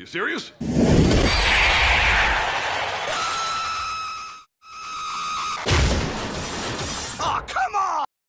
You serious? Oh,